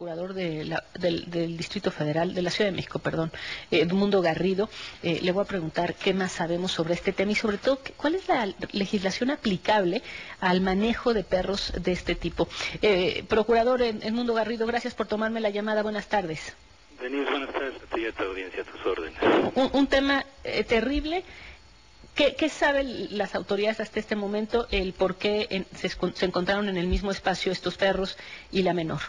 procurador del, Distrito Federal, de la Ciudad de México, perdón, eh, Edmundo Garrido. Eh, le voy a preguntar qué más sabemos sobre este tema y sobre todo cuál es la legislación aplicable al manejo de perros de este tipo. Eh, procurador Edmundo Garrido, gracias por tomarme la llamada. Buenas tardes. Denise, buenas tardes a ti y a tu audiencia, a tus órdenes. Un, tema terrible. ¿Qué, saben las autoridades hasta este momento el por qué se encontraron en el mismo espacio estos perros y la menor?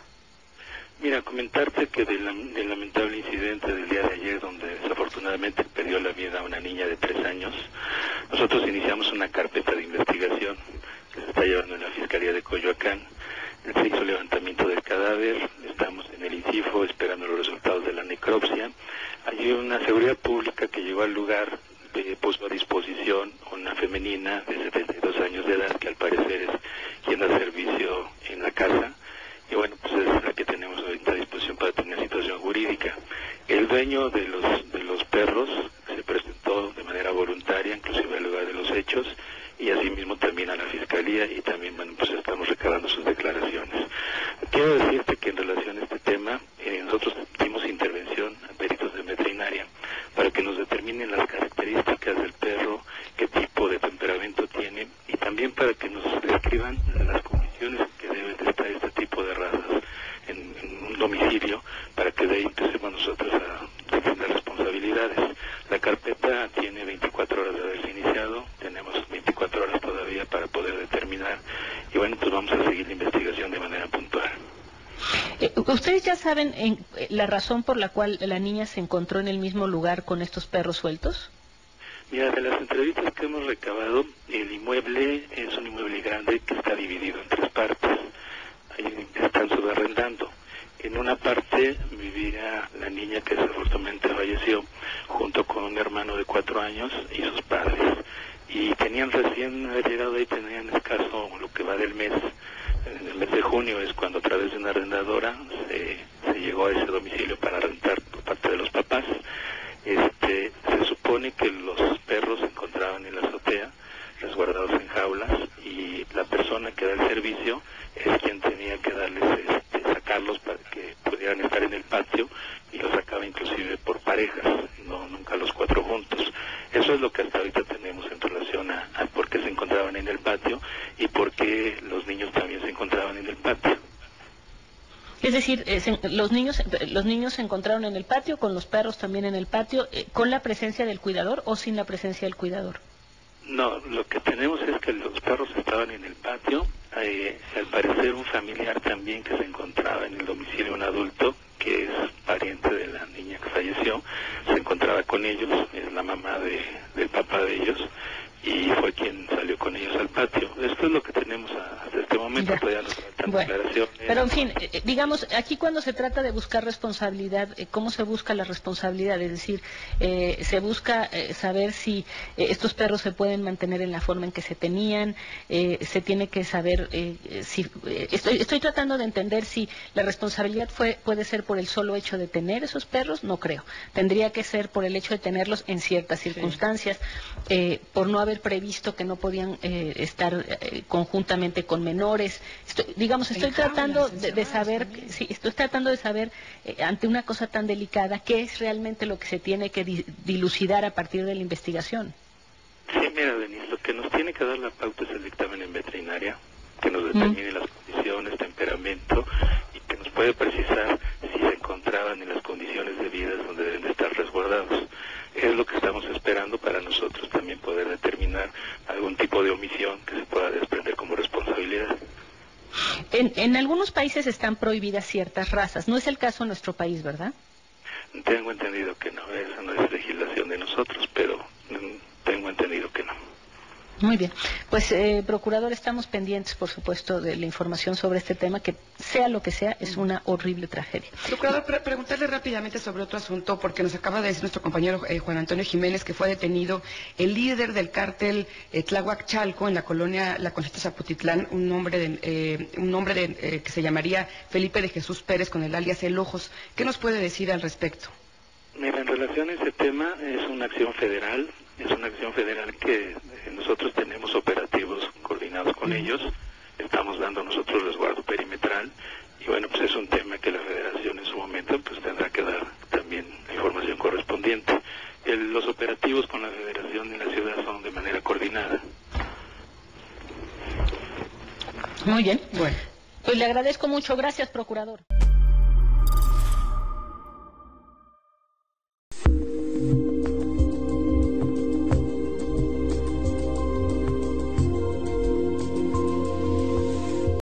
Mira, comentarte que del, lamentable incidente del día de ayer, donde desafortunadamente perdió la vida una niña de tres años, nosotros iniciamos una carpeta de investigación que se está llevando en la Fiscalía de Coyoacán. Se hizo levantamiento del cadáver, estamos en el INCIFO esperando los resultados de la necropsia. Hay una seguridad pública que llegó al lugar, eh, puso a disposición una femenina de 72 años de edad que al parecer es quien da servicio en la casa y bueno, pues es la que tenemos ahorita a disposición para tener situación jurídica. El dueño de los, de los perros se presentó de manera voluntaria, inclusive al lugar de los hechos, y asimismo también a la fiscalía y también, pues estamos recabando sus declaraciones. Quiero decirte que en relación a este tema, eh, nosotros dimos intervención a peritos de veterinaria para que nos determinen las características del perro, qué tipo de temperamento tiene y también para que nos describan las condiciones que deben de estar este tipo de razas en, un domicilio para que de ahí empecemos nosotros a defender responsabilidades. La carpeta tiene 24 horas de haberse iniciado, tenemos 24 horas todavía para poder determinar y bueno, pues vamos a seguir la investigación de manera puntual. Eh, ¿Ustedes ya saben eh, la razón por la cual la niña se encontró en el mismo lugar con estos perros sueltos? Mira, de las entrevistas que hemos recabado, el inmueble es un inmueble grande que está dividido en tres partes. Ahí están subarrendando. Una parte vivía la niña que desafortunadamente falleció junto con un hermano de cuatro años y sus padres. Y tenían recién llegado ahí, tenían escaso lo que va del mes. En el mes de junio es cuando a través de una arrendadora se, se llegó a ese domicilio para rentar por parte de los papás. Este, se supone que los perros se encontraban en la azotea, resguardados en jaulas, y la persona que da el servicio es quien tenía que darles, este, sacarlos para pudieran estar en el patio, y los sacaba inclusive por parejas, no nunca los cuatro juntos. Eso es lo que hasta ahorita tenemos en relación a, a por qué se encontraban en el patio y por qué los niños también se encontraban en el patio. Es decir, eh, los niños los niños se encontraron en el patio, con los perros también en el patio, eh, con la presencia del cuidador o sin la presencia del cuidador. No, lo que tenemos es que los perros estaban en el patio, eh, al parecer un familiar también que se encontraba en el domicilio, un adulto que es pariente de la niña que falleció, se encontraba con ellos, es la mamá de, del papá de ellos, y fue quien salió con ellos al patio. Esto es lo que tenemos hasta bueno, Pero en fin, eh, eh, digamos, aquí cuando se trata de buscar responsabilidad, eh, ¿cómo se busca la responsabilidad? Es decir, se busca saber si estos perros se pueden mantener en la forma en que se tenían, se tiene que saber si... estoy, estoy tratando de entender si la responsabilidad fue puede ser por el solo hecho de tener esos perros, no creo. Tendría que ser por el hecho de tenerlos en ciertas circunstancias, por no haber previsto que no podían eh, estar eh, conjuntamente con menores. Digamos, estoy tratando de, saber, sí, estoy tratando de saber eh, ante una cosa tan delicada qué es realmente lo que se tiene que dilucidar a partir de la investigación. Sí, mira, Denise, lo que nos tiene que dar la pauta es el dictamen en veterinaria, que nos determine las condiciones, temperamento y que nos puede precisar si se encontraban en las condiciones de vida donde deben de estar resguardados es lo que estamos esperando para nosotros también poder determinar algún tipo de omisión que se pueda desprender como responsabilidad. En, en algunos países están prohibidas ciertas razas. No es el caso en nuestro país, ¿verdad? Tengo entendido que no, esa no es legislación de nosotros, pero mm, tengo entendido que no. Muy bien. Pues, eh, procurador, estamos pendientes, por supuesto, de la información sobre este tema, que sea lo que sea, es una horrible tragedia. Procurador, preguntarle rápidamente sobre otro asunto, porque nos acaba de decir nuestro compañero eh, Juan Antonio Jiménez que fue detenido el líder del cártel eh, Tláhuac Chalco en la colonia La Conchita Zaputitlán, un hombre, de, eh, un hombre de, que se llamaría Felipe de Jesús Pérez con el alias El Ojos. ¿Qué nos puede decir al respecto? Mira, en relación a ese tema, es una acción federal, es una acción federal que eh, nosotros tenemos operativos coordinados con ellos. estamos dando nosotros resguardo perimetral y bueno, pues es un tema que la federación en su momento pues tendrá que dar también la información correspondiente. los operativos con la federación en la ciudad son de manera coordinada. Muy bien. Bueno. Pues le agradezco mucho. Gracias, procurador.